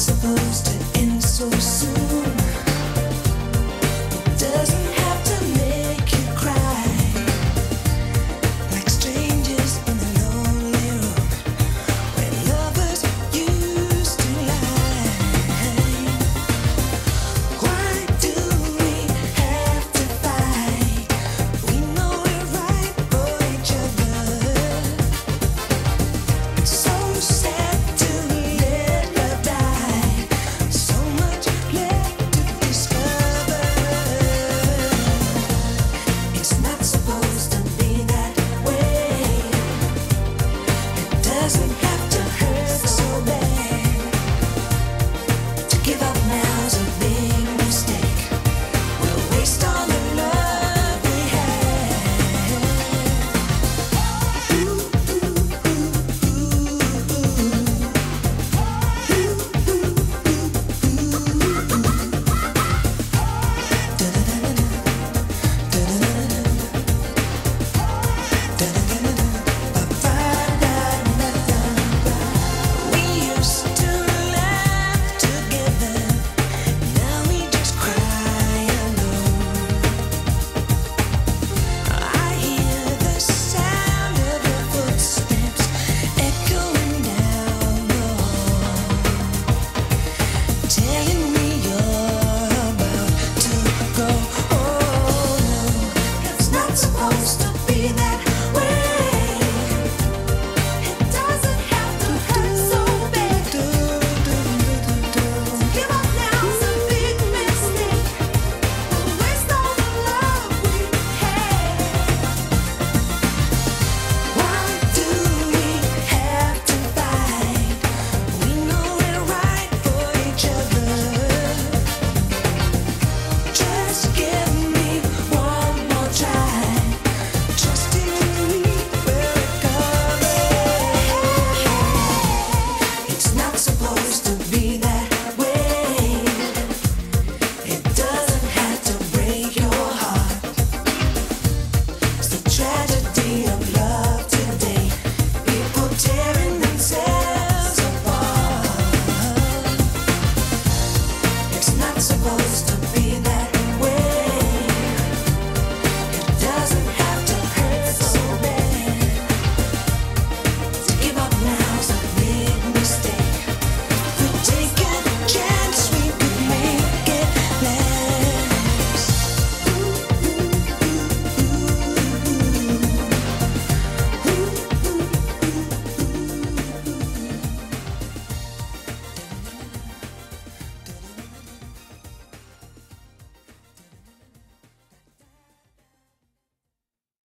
supposed to end so soon. supposed to be there.